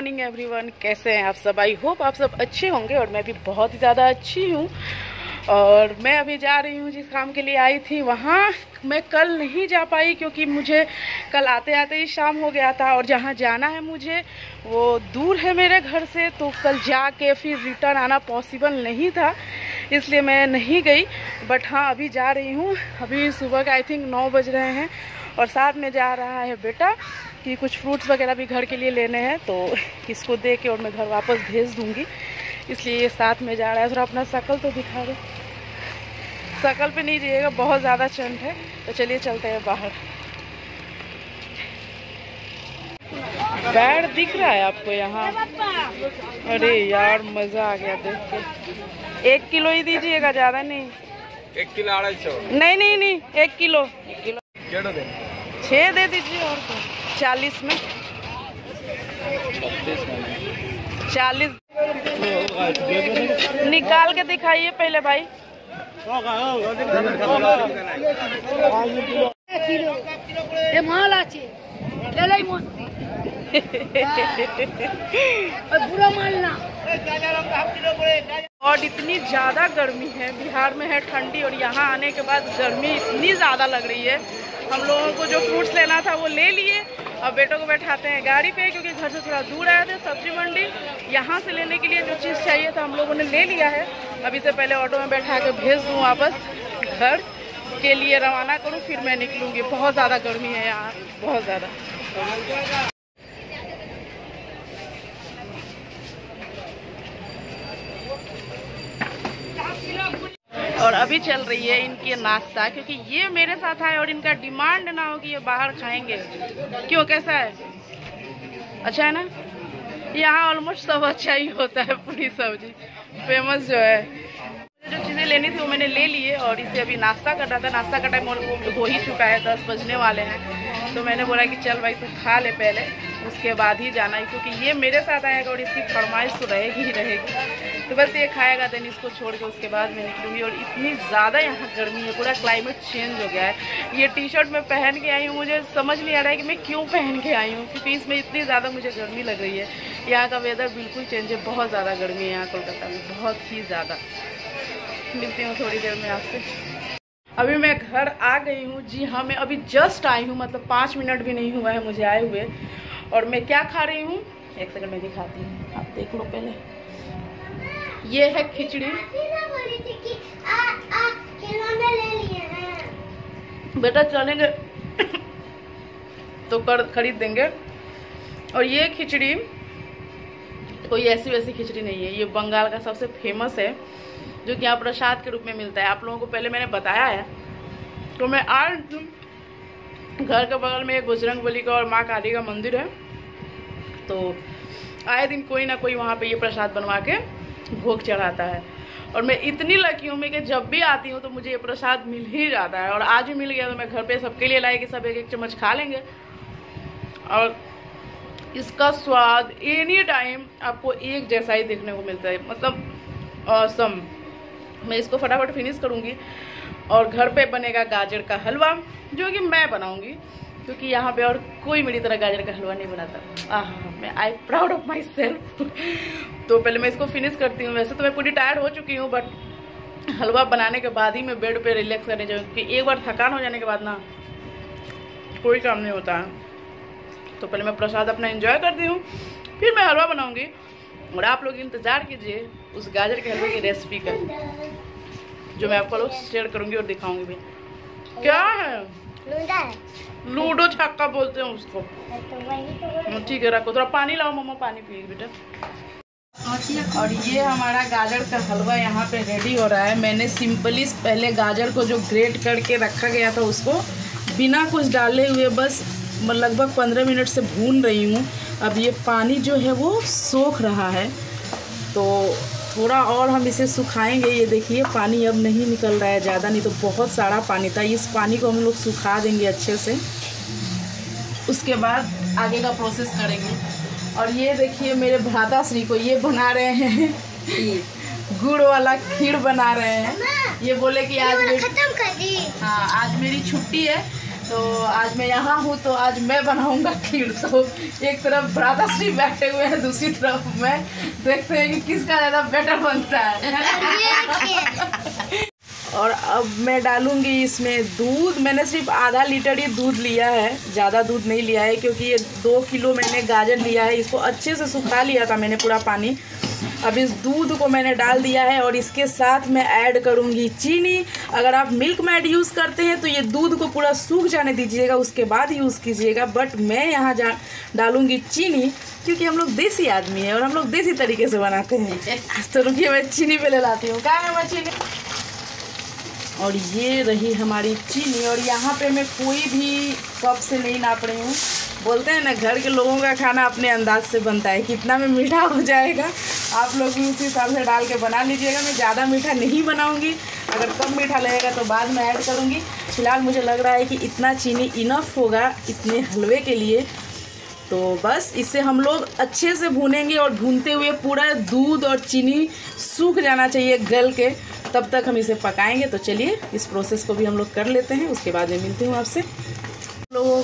Morning everyone कैसे हैं आप सब? आई होप आप सब अच्छे होंगे और मैं भी बहुत ही ज़्यादा अच्छी हूँ। और मैं अभी जा रही हूँ जिस काम के लिए आई थी, वहाँ मैं कल नहीं जा पाई क्योंकि मुझे कल आते आते ही शाम हो गया था और जहाँ जाना है मुझे, वो दूर है मेरे घर से तो कल जाके फिर रिटर्न आना पॉसिबल नहीं था, इसलिए मैं नहीं गई। बट हाँ अभी जा रही हूँ। अभी सुबह का आई थिंक नौ बज रहे हैं। और साथ में जा रहा है बेटा कि कुछ फ्रूट्स वगैरह भी घर के लिए लेने हैं तो इसको दे के और मैं घर वापस भेज दूँगी। इसलिए ये साथ में जा रहा है। थोड़ा अपना शकल तो दिखा दो। शकल पे नहीं जाइएगा बहुत ज़्यादा चंड है। तो चलिए चलते हैं बाहर। बैड दिख रहा है आपको यहाँ? अरे यार मज़ा आ गया देख के। एक किलो ही दीजिएगा ज़्यादा नहीं। एक किलो अढ़ाई सौ। नहीं नहीं नहीं एक किलो। एक किलो छः दे दीजिए और तो। चालीस में। चालीस। निकाल के दिखाइए पहले भाई। और इतनी ज़्यादा गर्मी है। बिहार में है ठंडी और यहाँ आने के बाद गर्मी इतनी ज़्यादा लग रही है। हम लोगों को जो फ्रूट्स लेना था वो ले लिए। अब बेटों को बैठाते हैं गाड़ी पे, क्योंकि घर से थोड़ा दूर आए थे, सब्ज़ी मंडी। यहाँ से लेने के लिए जो चीज़ चाहिए था हम लोगों ने ले लिया है। अभी से पहले ऑटो में बैठा कर भेज दूँ वापस घर के लिए रवाना करूँ, फिर मैं निकलूँगी। बहुत ज़्यादा गर्मी है यहाँ, बहुत ज़्यादा। और अभी चल रही है इनकी नाश्ता, क्योंकि ये मेरे साथ आए और इनका डिमांड ना हो कि ये बाहर खाएँगे। क्यों, कैसा है? अच्छा है ना? यहाँ ऑलमोस्ट सब अच्छा ही होता है, पूरी सब्ज़ी। फ़ेमस जो है। जो चीज़ें लेनी थी वो मैंने ले लिए और इसे अभी नाश्ता कर रहा था। नाश्ता का टाइम हो ही चुका है, दस बजने वाले हैं। तो मैंने बोला कि चल भाई, तू खा ले पहले। उसके बाद ही जाना है, क्योंकि ये मेरे साथ आएगा और इसकी फरमाइश तो रहेगी ही रहेगी। तो बस ये खाएगा देन इसको छोड़ के उसके बाद मैं निकलूँगी और इतनी ज़्यादा यहाँ गर्मी है, पूरा क्लाइमेट चेंज हो गया है। ये टी शर्ट मैं पहन के आई हूँ, मुझे समझ नहीं आ रहा है कि मैं क्यों पहन के आई हूँ, क्योंकि इसमें इतनी ज़्यादा मुझे गर्मी लग रही है। यहाँ का वेदर बिल्कुल चेंज है, बहुत ज़्यादा गर्मी है यहाँ कोलकाता में, बहुत ही ज़्यादा। मिलती हूँ थोड़ी देर में आपसे। अभी मैं घर आ गई हूँ, जी हाँ मैं अभी जस्ट आई हूँ मतलब पाँच मिनट भी नहीं हुआ है मुझे आए हुए। और मैं क्या खा रही हूँ? एक सेकंड में दिखाती हूँ। आप देख लो पहले। ये है खिचड़ी। बेटा, चलेंगे। तो कर, खरीद देंगे। और ये खिचड़ी, कोई ऐसी वैसी खिचड़ी नहीं है। ये बंगाल का सबसे फ़ेमस है, जो कि यहाँ प्रसाद के रूप में मिलता है। आप लोगों को पहले मैंने बताया है। तो मैं आज घर के बगल में एक बजरंग बली का और माँ काली का मंदिर है। तो आए दिन कोई ना कोई वहाँ पे ये प्रसाद बनवा के भोग चढ़ाता है। और मैं इतनी लकी हूँ मैं कि जब भी आती हूँ तो मुझे ये प्रसाद मिल ही जाता है। और आज भी मिल गया तो मैं घर पे सबके लिए लाई कि सब एक एक चम्मच खा लेंगे। और इसका स्वाद एनी टाइम आपको एक जैसा ही देखने को मिलता है। मतलब औसम मैं इसको फटाफट फिनिश करूँगी। और घर पे बनेगा गाजर का हलवा, जो कि मैं बनाऊँगी, क्योंकि यहाँ पे और कोई मेरी तरह गाजर का हलवा नहीं बनाता। आह, मैं I proud of my self तो पहले मैं इसको फिनिश करती हूँ। वैसे तो मैं पूरी टायर्ड हो चुकी हूँ बट हलवा बनाने के बाद ही मैं बेड पे रिलैक्स करने जाऊँ, क्योंकि एक बार थकान हो जाने के बाद ना कोई काम नहीं होता। तो पहले मैं प्रसाद अपना एंजॉय करती हूँ, फिर मैं हलवा बनाऊँगी। और आप लोग इंतज़ार कीजिए उस गाजर के हलवे की रेसिपी का। जो मैं आपको लोग शेयर करूँगी और दिखाऊँगी भी। क्या है? लूडो छक्का बोलते हैं उसको। ठीक है रखो थोड़ा पानी लाओ मम्मा पानी पिए बेटा। और ये हमारा गाजर का हलवा यहाँ पे रेडी हो रहा है। मैंने सिंपली पहले गाजर को जो ग्रेट करके रखा गया था उसको बिना कुछ डाले हुए बस लगभग पंद्रह मिनट से भून रही हूँ। अब ये पानी जो है वो सोख रहा है। तो थोड़ा और हम इसे सुखाएँगे। ये देखिए पानी अब नहीं निकल रहा है ज़्यादा नहीं तो बहुत सारा पानी था। इस पानी को हम लोग सुखा देंगे अच्छे से। उसके बाद आगे का प्रोसेस करेंगे। और ये देखिए मेरे भ्राता श्री को ये बना रहे हैं। गुड़ वाला खीर बना रहे हैं। ये बोले कि आज मेरी खत्म कर दी। हाँ आज मेरी छुट्टी है। तो आज मैं यहाँ हूँ तो आज मैं बनाऊँगा खीर। तो एक तरफ़ भ्राता श्री बैठे हुए हैं, दूसरी तरफ़ मैं। देखते हैं कि किसका ज़्यादा बेटर बनता है। और अब मैं डालूँगी इसमें दूध। मैंने सिर्फ़ आधा लीटर ही दूध लिया है। ज़्यादा दूध नहीं लिया है, क्योंकि ये दो किलो मैंने गाजर लिया है। इसको अच्छे से सुखा लिया था मैंने पूरा पानी। अब इस दूध को मैंने डाल दिया है और इसके साथ मैं ऐड करूँगी चीनी। अगर आप मिल्क मैड यूज़ करते हैं तो ये दूध को पूरा सूख जाने दीजिएगा उसके बाद यूज़ कीजिएगा। बट मैं यहाँ जा डालूँगी चीनी क्योंकि हम लोग देसी आदमी हैं और हम लोग देसी तरीके से बनाते हैं। तो रुकिए मैं चीनी पे ले लाती हूँ। कहाँ है मैं चीनी और ये रही हमारी चीनी। और यहाँ पे मैं कोई भी कप से नहीं नाप रही हूँ। बोलते हैं ना घर के लोगों का खाना अपने अंदाज से बनता है। कितना में मीठा हो जाएगा। आप लोग भी उसी हिसाब से डाल के बना लीजिएगा। मैं ज़्यादा मीठा नहीं बनाऊँगी। अगर कम मीठा लगेगा तो बाद में ऐड करूँगी। फ़िलहाल मुझे लग रहा है कि इतना चीनी इनफ होगा इतने हलवे के लिए। तो बस इसे हम लोग अच्छे से भूनेंगे और भूनते हुए पूरा दूध और चीनी सूख जाना चाहिए गल के। तब तक हम इसे पकाएँगे। तो चलिए, इस प्रोसेस को भी हम लोग कर लेते हैं। उसके बाद में मिलती हूँ आपसे। लोगों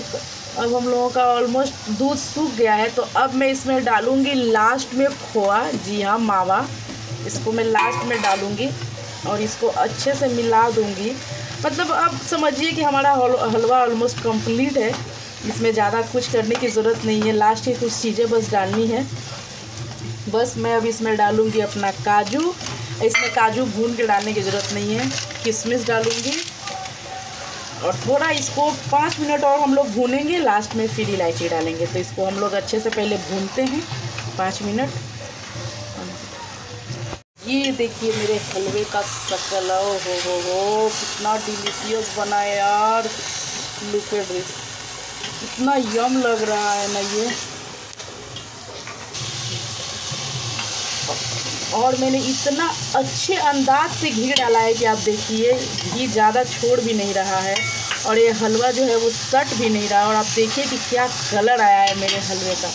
अब हम लोगों का ऑलमोस्ट दूध सूख गया है तो अब मैं इसमें डालूँगी लास्ट में खोआ। जी हाँ मावा। इसको मैं लास्ट में डालूँगी और इसको अच्छे से मिला दूँगी। मतलब अब समझिए कि हमारा हलवा ऑलमोस्ट कंप्लीट है। इसमें ज़्यादा कुछ करने की ज़रूरत नहीं है। लास्ट की कुछ चीज़ें बस डालनी है। बस मैं अब इसमें डालूँगी अपना काजू। इसमें काजू भून के डालने की ज़रूरत नहीं है। किशमिश डालूँगी। और थोड़ा इसको पाँच मिनट और हम लोग भूनेंगे लास्ट में फिर इलायची डालेंगे। तो इसको हम लोग अच्छे से पहले भूनते हैं, पाँच मिनट। ये देखिए मेरे हलवे का शक्ल हो हो हो, कितना डिलीशियस बना है यार। लुक इतना यम लग रहा है ना ये। और मैंने इतना अच्छे अंदाज से घी डाला है कि आप देखिए घी ज़्यादा छोड़ भी नहीं रहा है और ये हलवा जो है वो सट भी नहीं रहा और आप देखिए कि क्या कलर आया है मेरे हलवे का।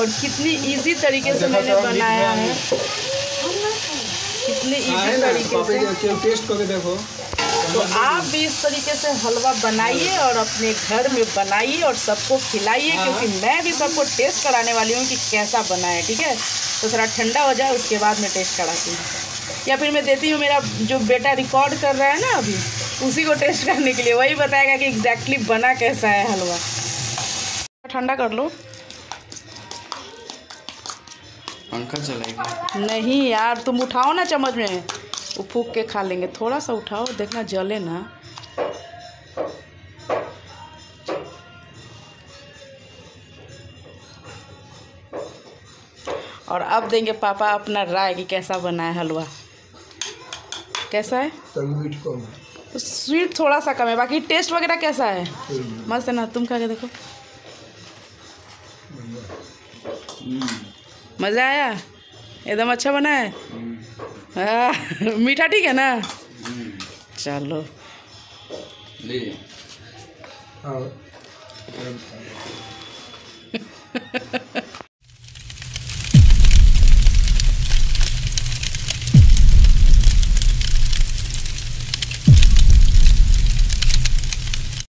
और कितनी इजी तरीके से मैंने बनाया है। कितनी इजी तरीके से। टेस्ट करके देखो। तो आप भी इस तरीके से हलवा बनाइए और अपने घर में बनाइए और सबको खिलाइए क्योंकि मैं भी सबको टेस्ट कराने वाली हूँ कि कैसा बना है ठीक है? तो थोड़ा ठंडा हो जाए उसके बाद मैं टेस्ट कराती हूँ। या फिर मैं देती हूँ मेरा जो बेटा रिकॉर्ड कर रहा है ना अभी उसी को टेस्ट करने के लिए। वही बताएगा कि एग्जैक्टली बना कैसा है हलवा। ठंडा कर लो। पंखा चलाएगा नहीं यार तुम उठाओ ना चम्मच में। वो फूक के खा लेंगे। थोड़ा सा उठाओ देखना जले ना। और अब देंगे पापा अपना राय कि कैसा बना है हलवा। कैसा है? स्वीट थोड़ा सा कम है बाकी टेस्ट वगैरह कैसा है? मस्त है ना तुम खा के देखो मज़ा आया? एकदम अच्छा बना है? हाँ, मीठा ठीक है ना? चलो। ले। हाँ।